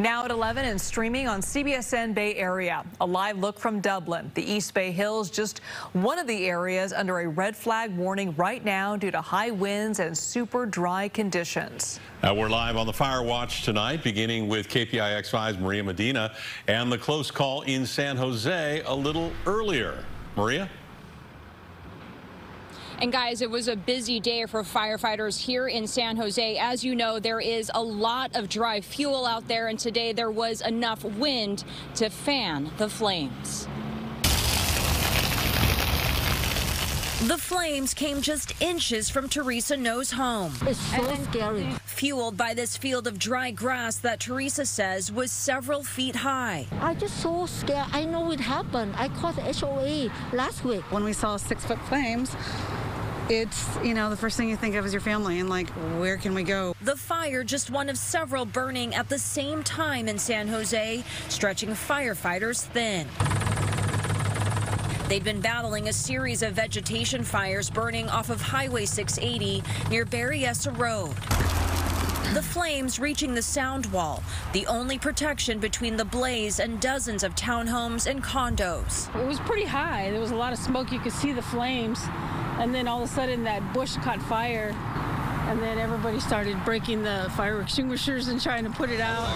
Now at 11 and streaming on CBSN Bay Area. A live look from Dublin. The East Bay Hills, just one of the areas under a red flag warning right now due to high winds and super dry conditions. Uh, we're live on the Fire Watch tonight, beginning with KPIX 5's Maria Medina and the close call in San Jose a little earlier. Maria? And guys, it was a busy day for firefighters here in San Jose. As you know, there is a lot of dry fuel out there, and today there was enough wind to fan the flames. The flames came just inches from Teresa No's home. It's so scary. Fueled by this field of dry grass that Teresa says was several feet high. I just so scared. I know it happened. I called the HOA last week. When we saw six foot flames, it's, you know, the first thing you think of is your family and like, where can we go? The fire, just one of several burning at the same time in San Jose, stretching firefighters thin. They'd been battling a series of vegetation fires burning off of Highway 680 near Berryessa Road. The flames reaching the sound wall, the only protection between the blaze and dozens of townhomes and condos. It was pretty high. There was a lot of smoke. You could see the flames. And then all of a sudden that bush caught fire. And then everybody started breaking the fire extinguishers and trying to put it out.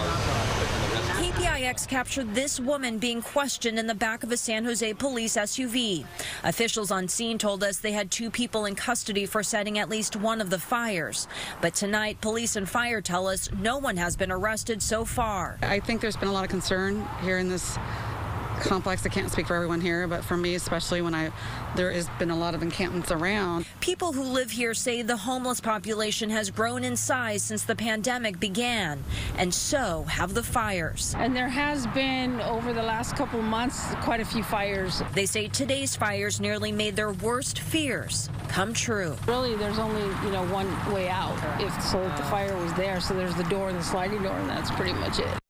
KPIX captured this woman being questioned in the back of a San Jose police SUV. Officials on scene told us they had two people in custody for setting at least one of the fires. But tonight, police and fire tell us no one has been arrested so far. I think there's been a lot of concern here in this complex. I can't speak for everyone here, but for me, especially when I there has been a lot of encampments around. People who live here say the homeless population has grown in size since the pandemic began, and so have the fires. And there has been over the last couple months quite a few fires. They say today's fires nearly made their worst fears come true. Really, there's only you know one way out. If so, if the uh, fire was there, so there's the door and the sliding door, and that's pretty much it.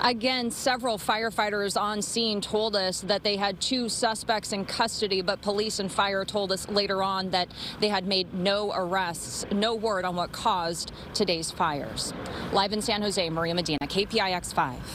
Again, several firefighters on scene told us that they had two suspects in custody, but police and fire told us later on that they had made no arrests, no word on what caused today's fires. Live in San Jose, Maria Medina, KPIX 5.